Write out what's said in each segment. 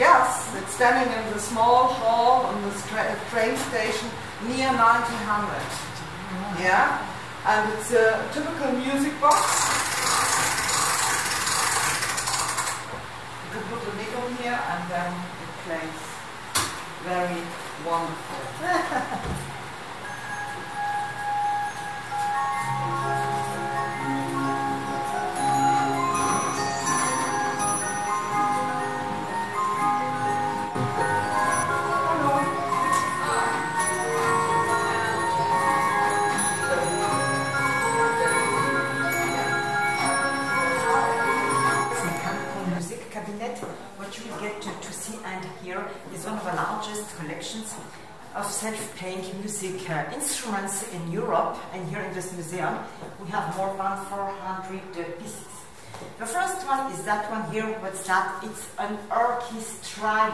Yes, it's standing in the small hall on the tra train station near 1900. Yeah, and it's a typical music box. You put the needle here and then it plays very wonderful. self-playing music uh, instruments in Europe. And here in this museum, we have more than 400 uh, pieces. The first one is that one here. What's that? It's an orchestrion.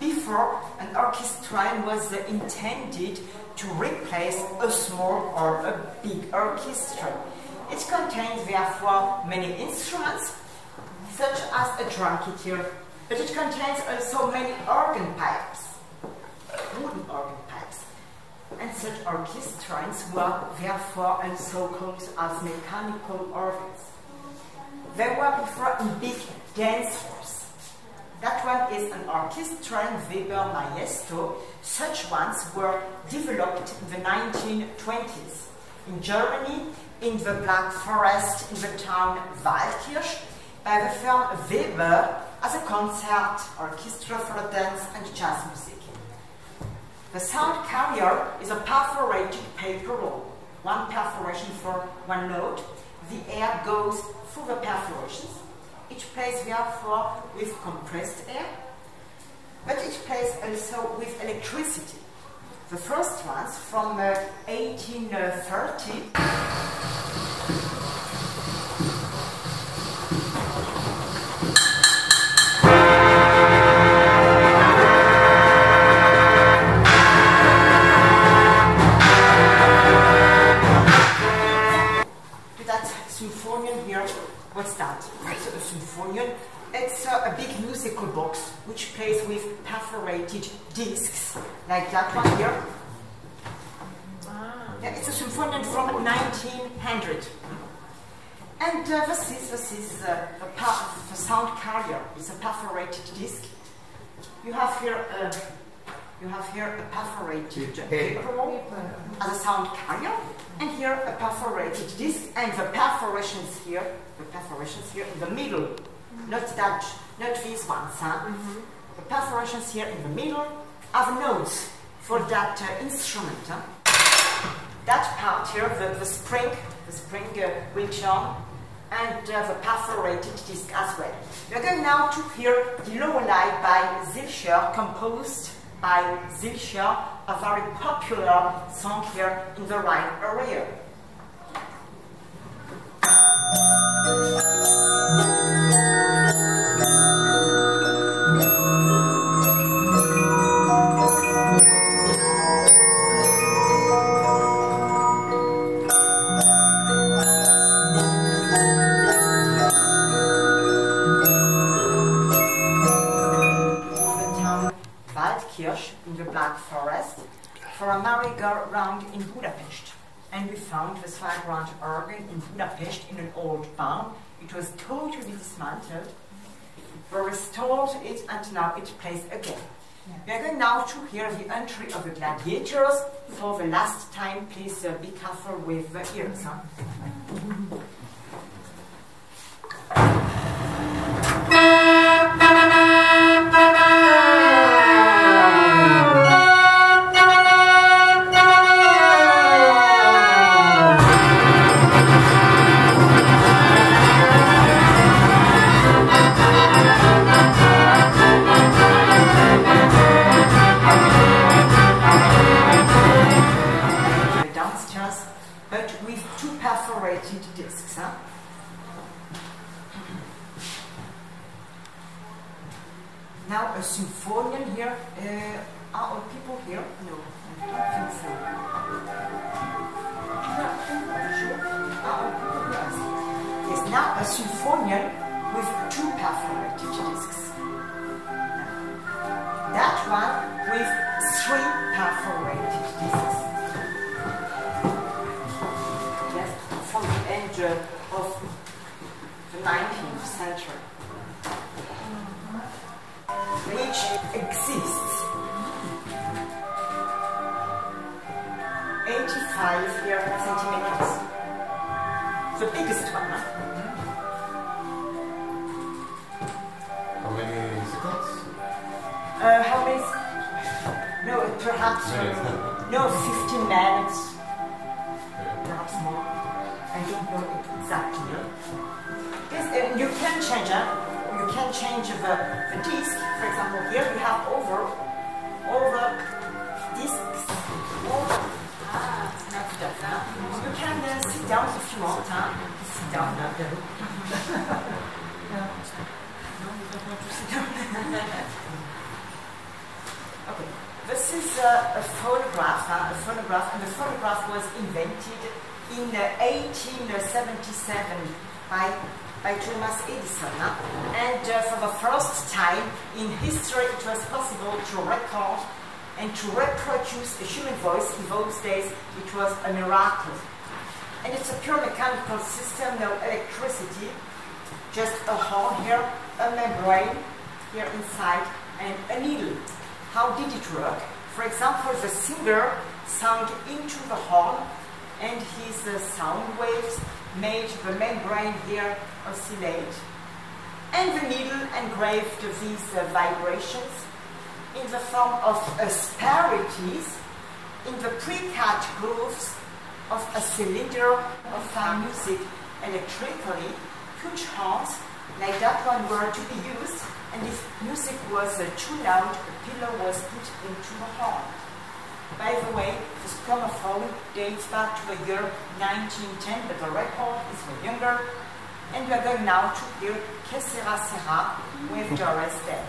Before, an orchestrion was uh, intended to replace a small or a big orchestra. It contains therefore many instruments, such as a drum kit here, but it contains also many organ pipes, wooden organ pipes. And such orchestrions were therefore called as mechanical organs. They were before in big dance halls. That one is an orchestrion Weber Maestro. Such ones were developed in the 1920s. In Germany, in the Black Forest, in the town Waldkirch, by the firm Weber as a concert orchestra for dance and jazz music. The sound carrier is a perforated paper roll, one perforation for one note. The air goes through the perforations. Each plays therefore with compressed air, but each plays also with electricity. The first ones from uh, 1830 like that one here. Yeah, it's a symphonion from 1900. And uh, this is, this is uh, a, pa- a sound carrier. It's a perforated disc. You have here a, you have here a perforated paper as a sound carrier, and here a perforated disc, and the perforations here, the perforations here in the middle, not that, not these ones, huh? The perforations here in the middle the notes for that uh, instrument. Huh? That part here, the, the spring, the spring uh, turn, and uh, the perforated disc as well. We are going now to hear the Lorelei by Silcher, composed by Silcher, a very popular song here in the Rhine area. A merry-go-round in Budapest. And we found the Swagrand organ in Budapest in an old barn. It was totally dismantled. We restored it and now it plays again. We are going now to hear the entry of the gladiators. For the last time, please uh, be careful with the ears. huh? Downstairs, but with two perforated discs. Huh? Now a symphonion here. Uh, are all people here? No, I don't think so. Yes, now a symphonion with two perforated discs. That one with three perforated discs. Of the 19th century, which exists 85 here centimeters. The biggest one. How many seconds? Uh, how many? No, perhaps no, 15 minutes, Okay. perhaps more. I don't know it exactly. Yes, uh, you can change. Huh? You can change the, the disc. For example, here we have over all the discs. All ah, not that. You can uh, sit down if you want. Huh? Sit down now. No, you don't want to sit down. Okay, this is a, a phonograph, uh, a phonograph, and the phonograph was invented in uh, 1877 by, by Thomas Edison. uh, and uh, for the first time in history, it was possible to record and to reproduce a human voice. In those days, it was a miracle. And it's a pure mechanical system, no electricity, just a hole here, a membrane here inside, and a needle. How did it work? For example, the singer sang into the horn, and his uh, sound waves made the membrane here oscillate. And the needle engraved these uh, vibrations in the form of asperities in the pre-cut grooves of a cylinder of fine music electrically, huge horns like that one were to be used, and if music was uh, too loud, a pillow was put into the horn. By the way, this gramophone dates back to the year 1910, but the record is for younger. And we are going now to hear Que sera sera with Doris Day.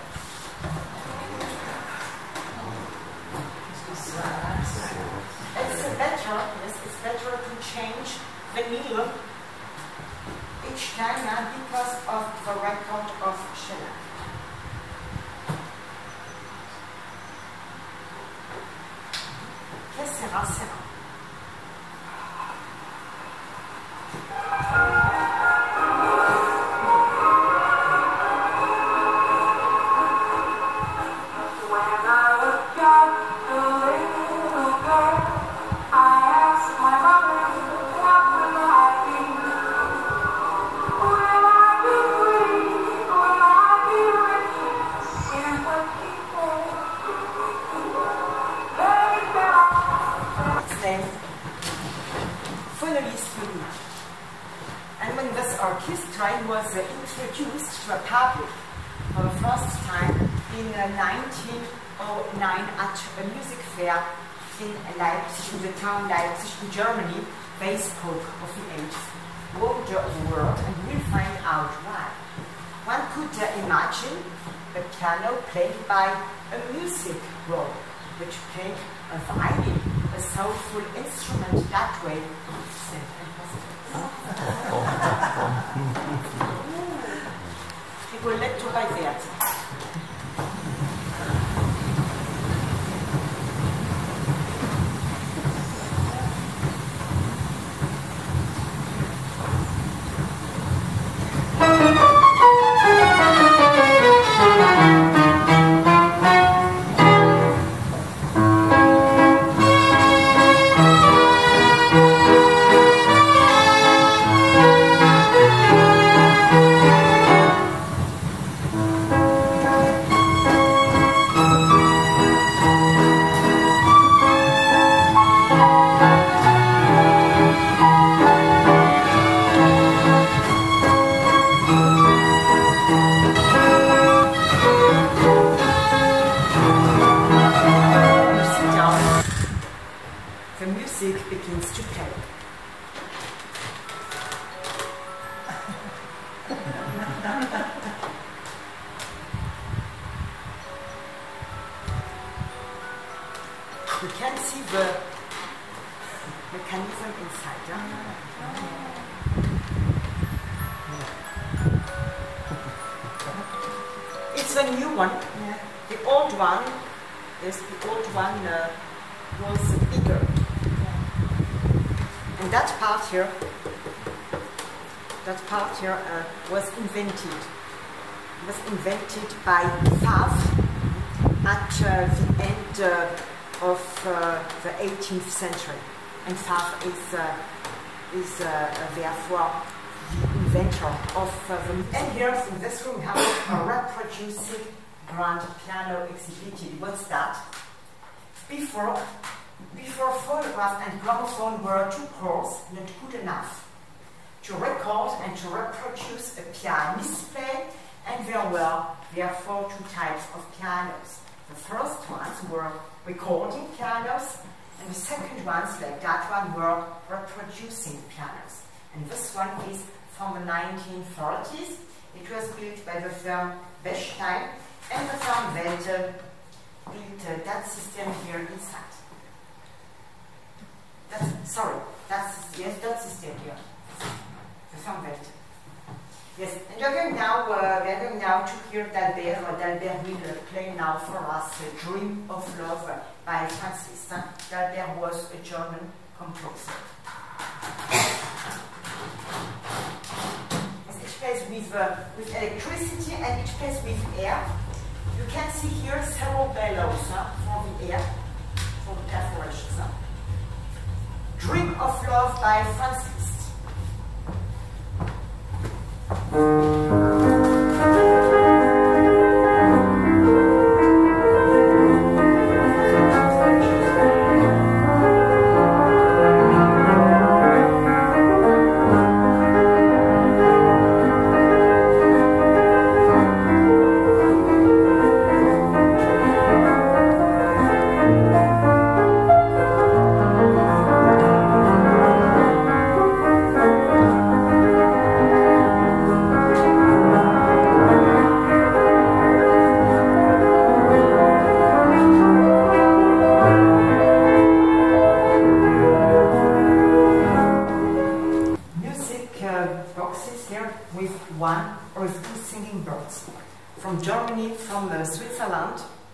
It's better, yes, it's better to change the needle each time now because of the record of Schiller. Que sera sera. This orchestra was uh, introduced to the public for the first time in uh, 1909 at a music fair in Leipzig, in the town Leipzig, in Germany, they spoke of the eighth wonder of the world, and we'll find out why. One could uh, imagine a piano played by a music roll, which played a violin, a soulful instrument that way. Ik wil net zo. Can see the mechanism inside. huh? It's a new one. The old one, yes, the old one uh, was bigger. And that part here that part here uh, was invented. It was invented by Favre at uh, the end uh, of uh, the 18th century. And Favre is, uh, is uh, therefore the inventor of the. And here in this room we have a reproducing grand piano exhibited. What's that? Before, before phonograph and gramophone were too coarse, not good enough to record and to reproduce a pianist play, and there were therefore two types of pianos. The first ones were recording pianos, and the second ones, like that one, were reproducing pianos. And this one is from the 1930s. It was built by the firm Bechstein, and the firm Welte built uh, that system here inside. That's, sorry, that's, yes, that system here. The firm Welte. Yes, and we're going now, uh, we're going now to hear D'Albert, uh, D'Albert will uh, play now for us uh, Dream of Love by Francis. Huh? D'Albert was a German composer. Yes, each plays with, uh, with electricity and it plays with air. You can see here several bellows huh, for the air, for the perforations. Huh? Dream of Love by Francis. Music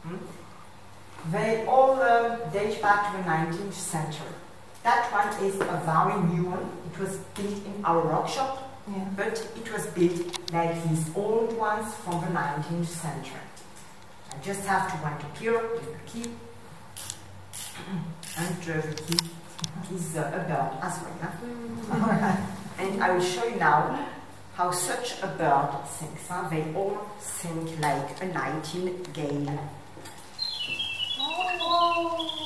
hmm? They all uh, date back to the 19th century. That one is a very new one. It was built in our workshop, Yeah. but it was built like these old ones from the 19th century. I just have to wind up here with the key. and uh, the key is uh, a bird as well. huh? and I will show you now how such a bird sings. huh? They all sing like a nightingale. Oh.